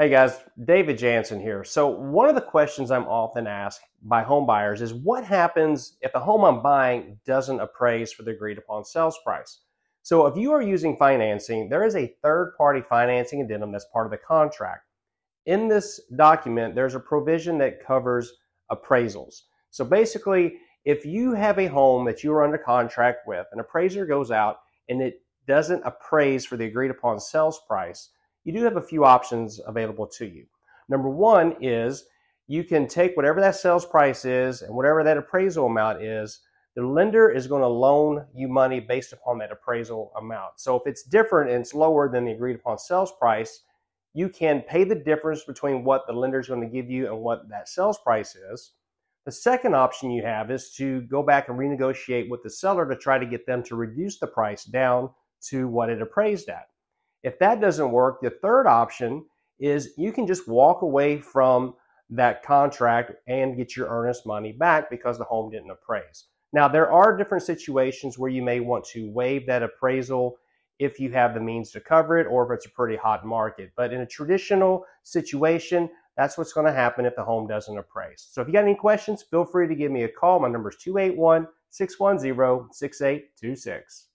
Hey guys, David Janssen here. So, one of the questions I'm often asked by home buyers is what happens if the home I'm buying doesn't appraise for the agreed upon sales price? So, if you are using financing, there is a third party financing addendum that's part of the contract. In this document, there's a provision that covers appraisals. So, basically, if you have a home that you are under contract with, an appraiser goes out and it doesn't appraise for the agreed upon sales price, you do have a few options available to you. Number one is you can take whatever that sales price is and whatever that appraisal amount is, the lender is going to loan you money based upon that appraisal amount. So if it's different and it's lower than the agreed upon sales price, you can pay the difference between what the lender is going to give you and what that sales price is. The second option you have is to go back and renegotiate with the seller to try to get them to reduce the price down to what it appraised at. If that doesn't work, the third option is you can just walk away from that contract and get your earnest money back because the home didn't appraise. Now, there are different situations where you may want to waive that appraisal if you have the means to cover it or if it's a pretty hot market. But in a traditional situation, that's what's going to happen if the home doesn't appraise. So if you got any questions, feel free to give me a call. My number is 281 610 6826.